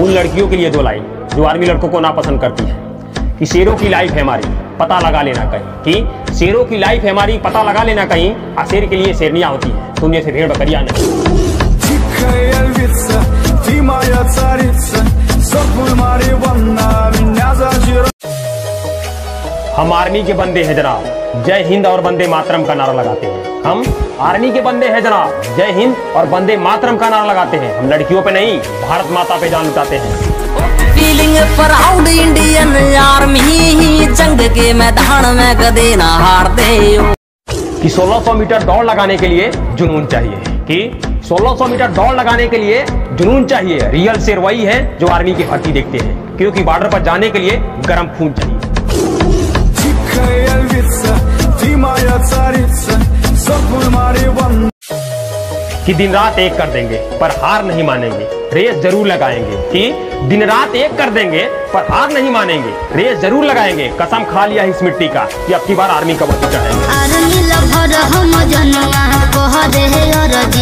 उन लड़कियों के लिए दो लाइन, जो आर्मी लड़कों को नापसंद करती है। कि शेरों की लाइफ है हमारी, पता लगा लेना कहीं। कि शेरों की लाइफ है हमारी, पता लगा लेना कहीं आ शेर के लिए शेरनिया होती है तुम जैसे भेड़ बकरिया नहीं हम आर्मी के बंदे हैं जनाब। जय हिंद और बंदे मातरम का नारा लगाते हैं। हम आर्मी के बंदे हैं जनाब। जय हिंद और बंदे मातरम का नारा लगाते हैं। हम लड़कियों पे नहीं भारत माता पे जान लुटाते हैं। फीलिंग प्राउड इंडियन आर्मी ही जंग के मैदान में कदे ना हारते कि 1600 मीटर दौड़ लगाने के लिए जुनून चाहिए। कि 1600 मीटर दौड़ लगाने के लिए जुनून चाहिए। रियल शेर वही है जो आर्मी की भर्ती देखते हैं। क्योंकि बॉर्डर पर जाने के लिए गर्म खून चाहिए। कि दिन रात एक कर देंगे, पर हार नहीं मानेंगे। रेस ज़रूर लगाएँगे। कि दिन रात एक कर देंगे, पर हार नहीं मानेंगे। रेस ज़रूर लगाएँगे। कसम खा लिया इस मिट्टी का कि अब की बार आर्मी कबड्डी वर्दी